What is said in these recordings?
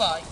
by.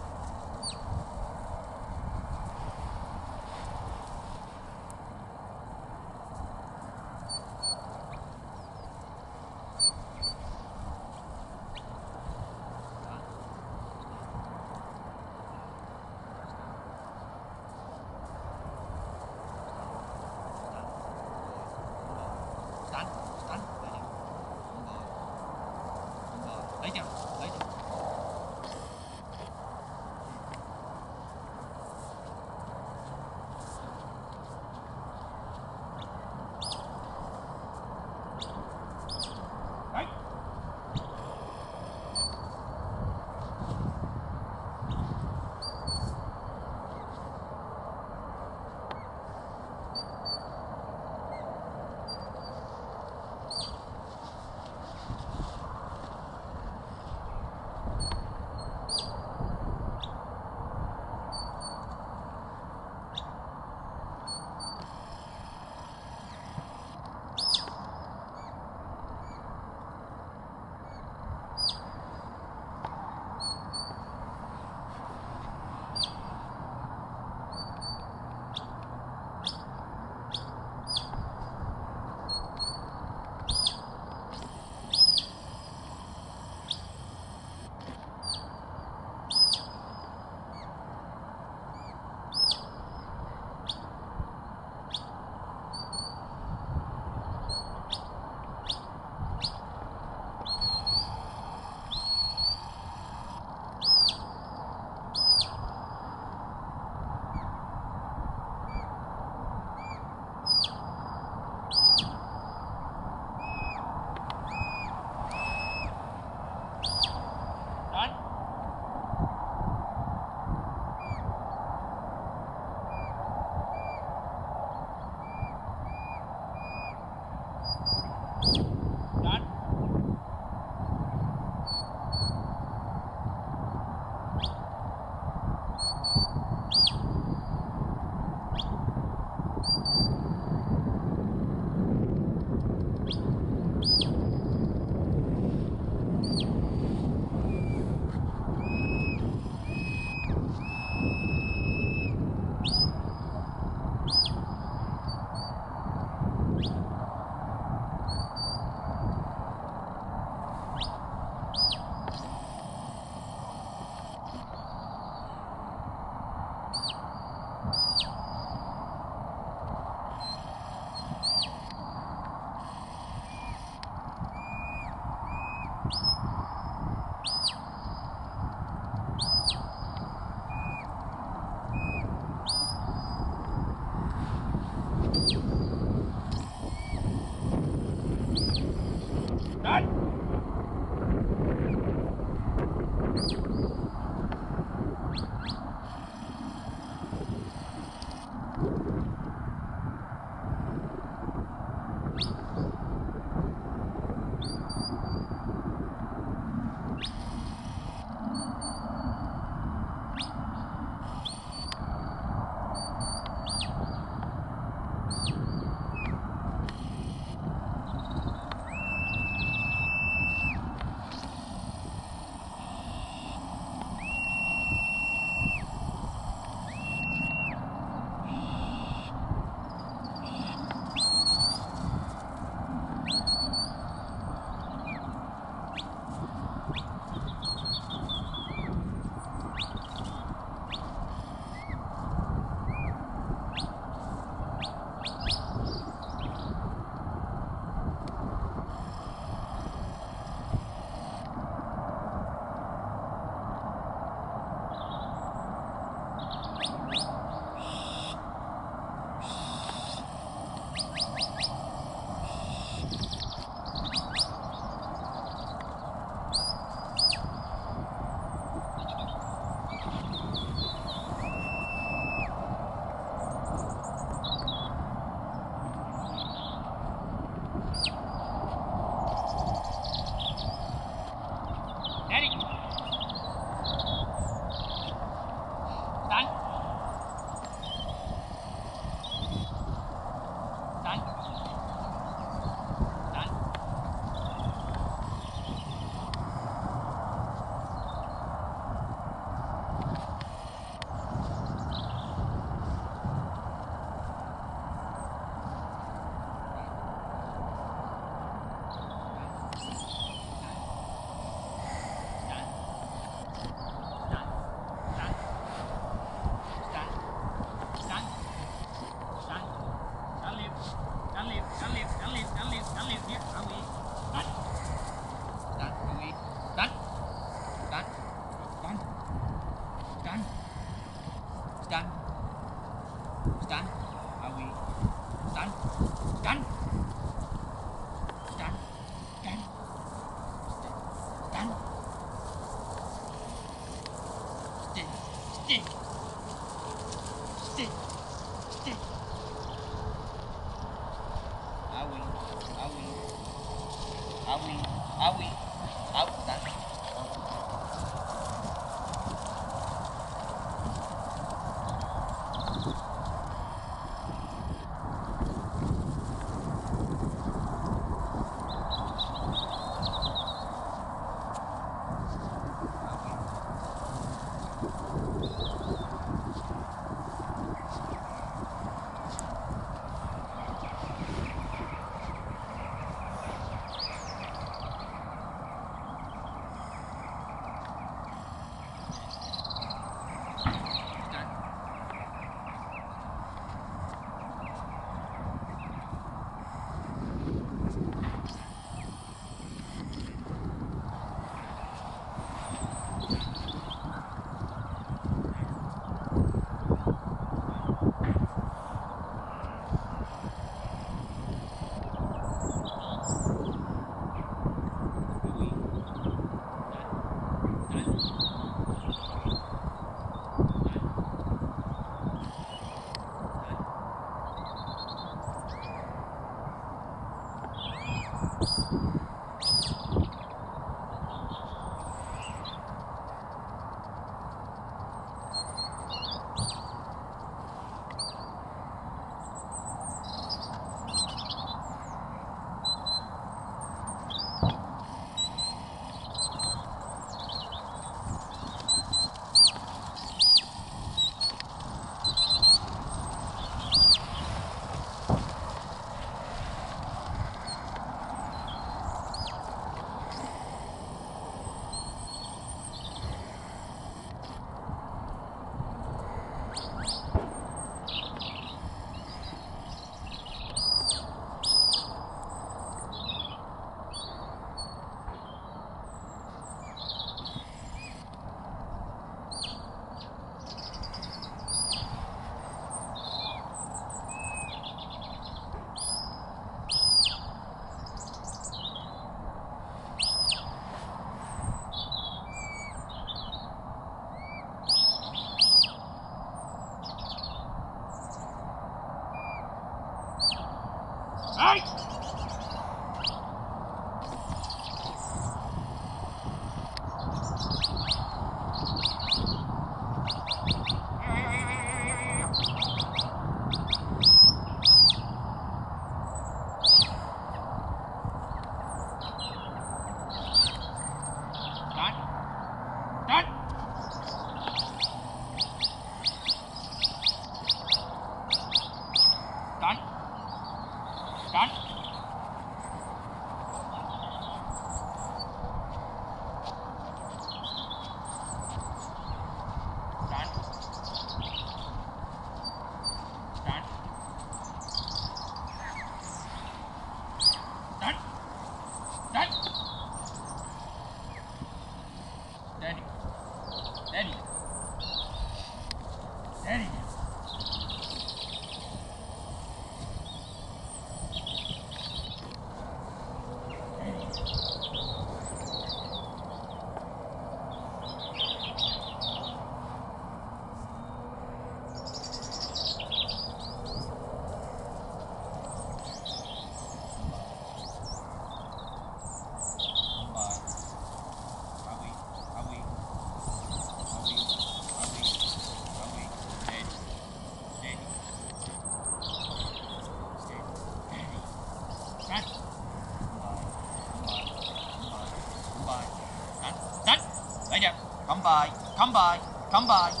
By, come by, come by.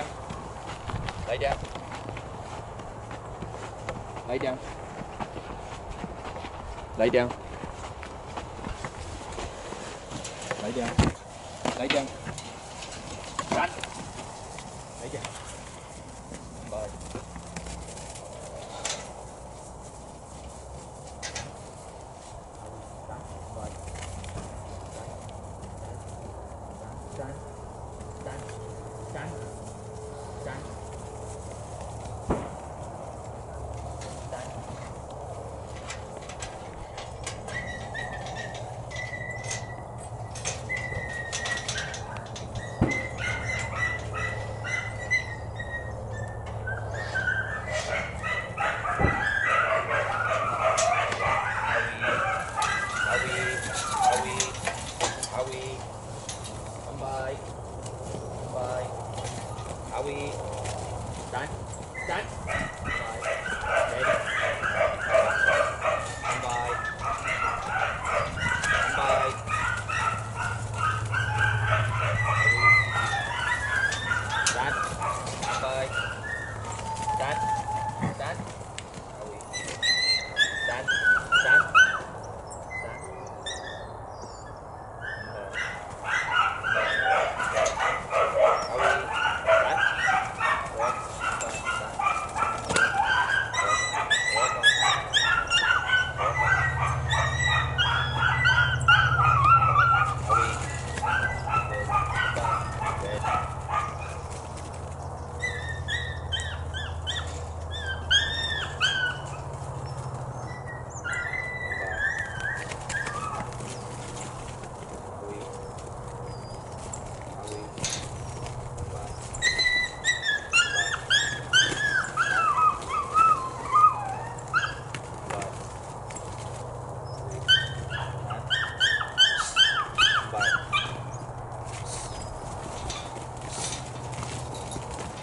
Trang Lại Trang Lại Trang Lại Trang Lại Trang Lại Trang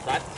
But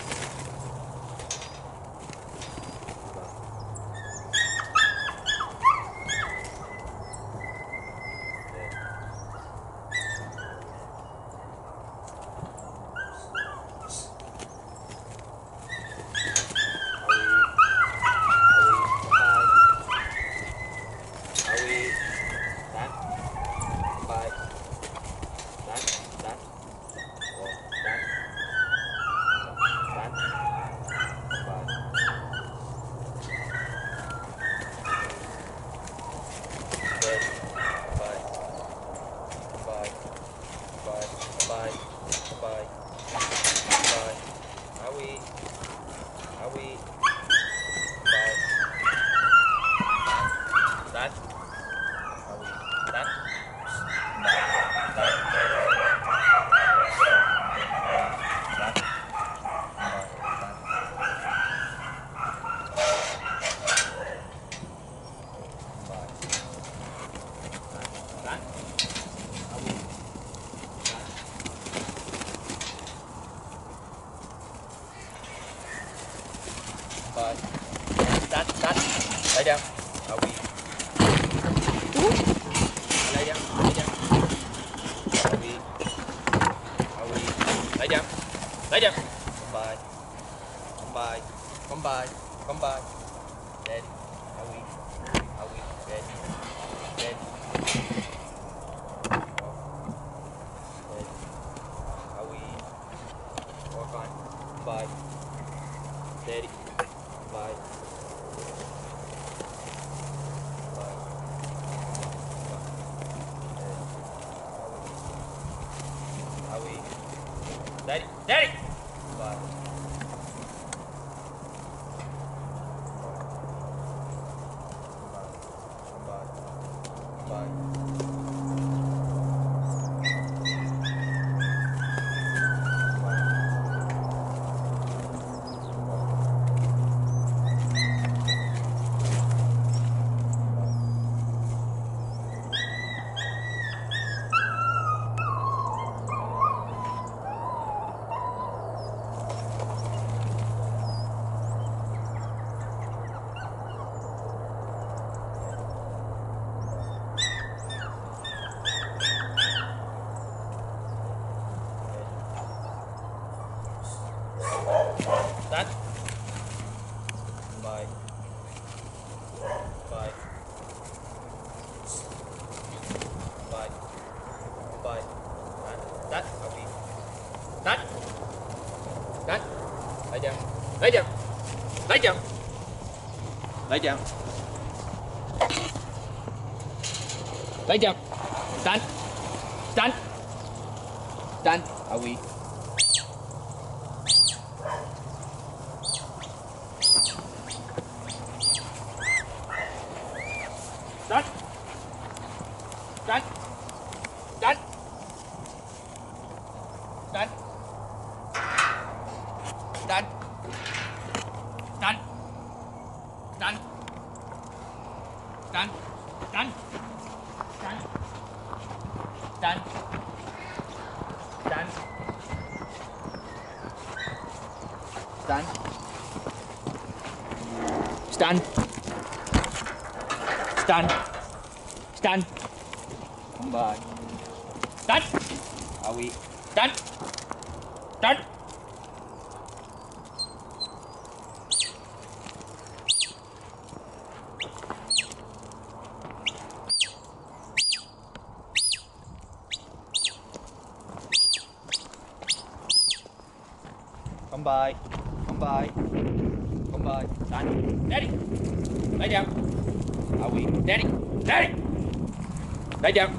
Lay down.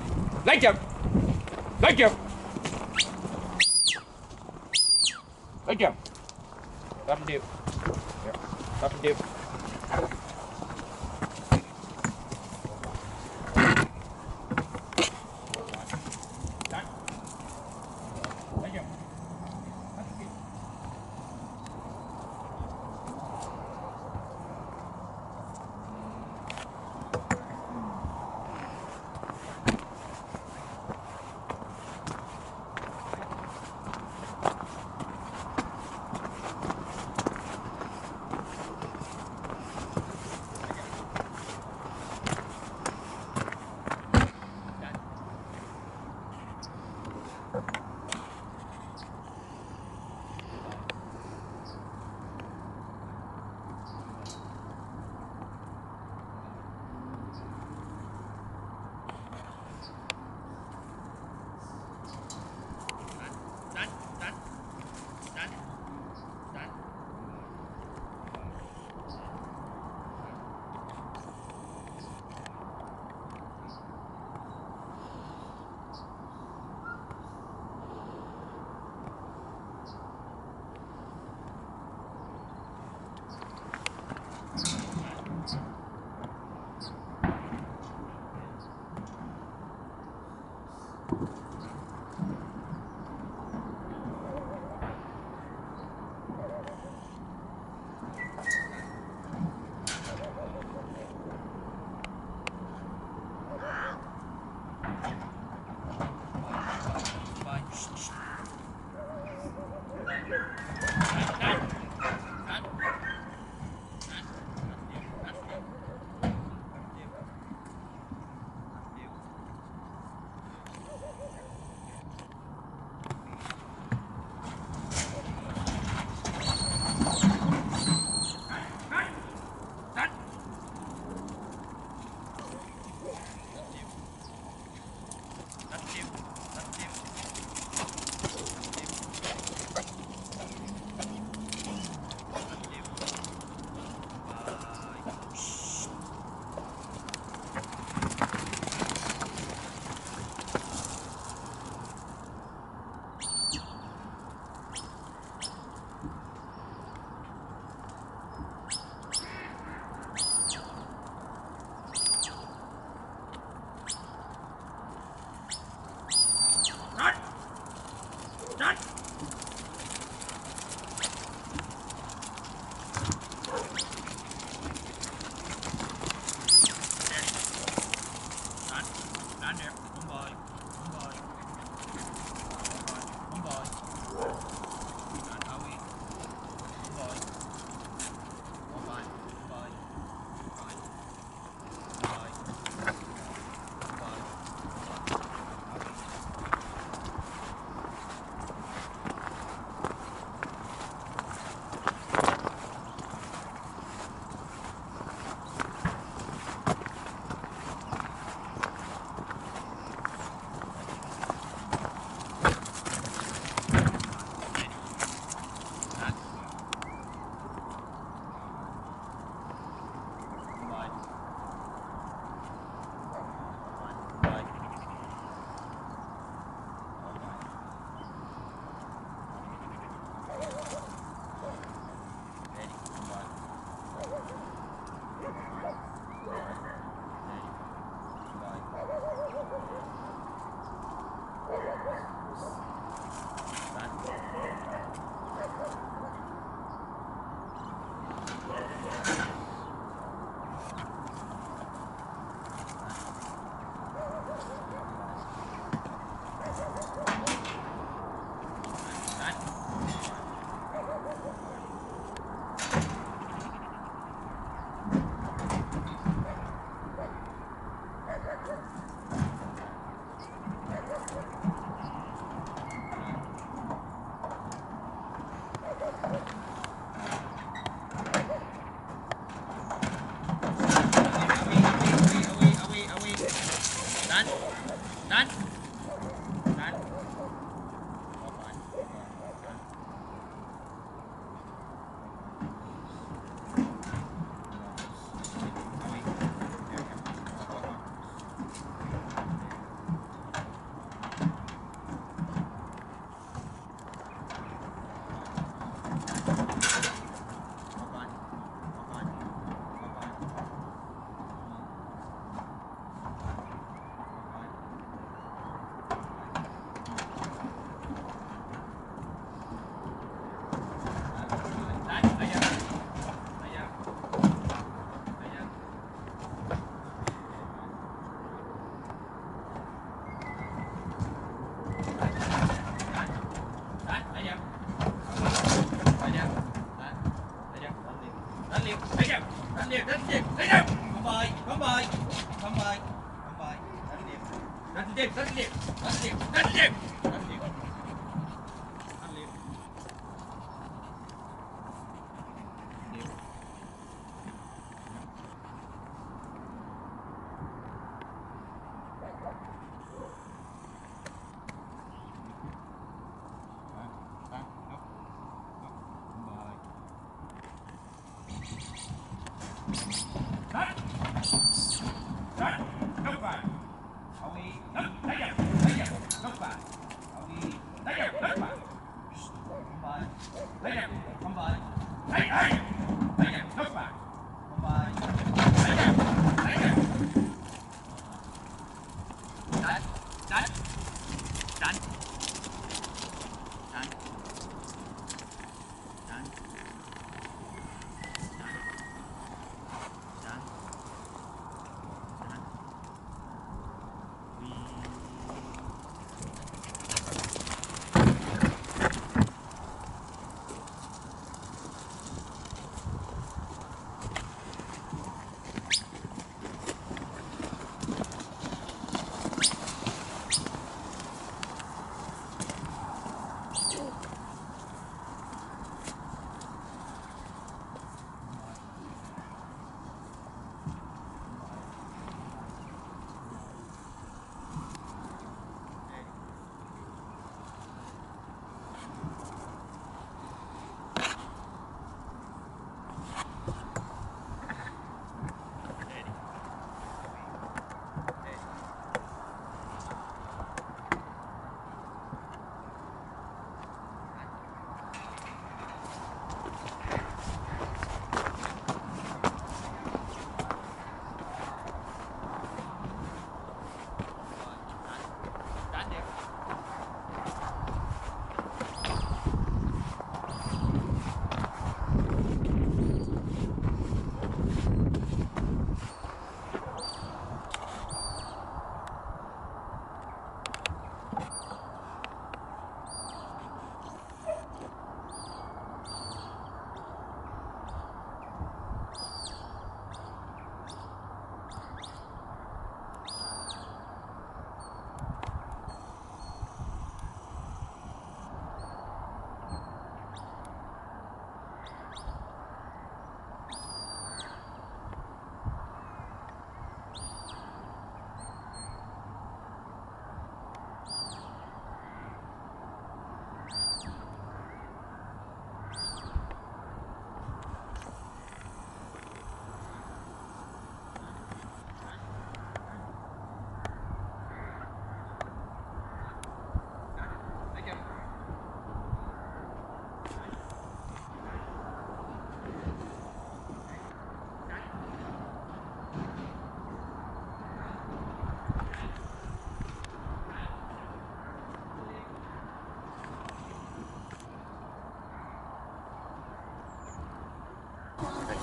Lay down. Lay down. Lay down. Stop and dip. Yeah. Stop and dip.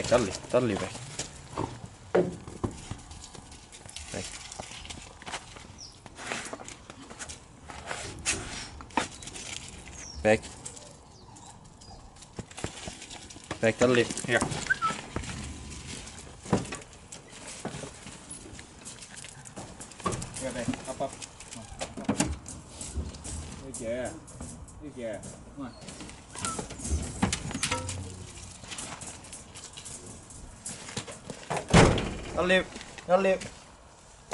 back, totally, totally back. Back. Back. Back, Don't leave.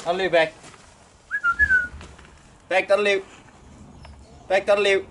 Don't leave back. Back, don't leave. Back, don't leave.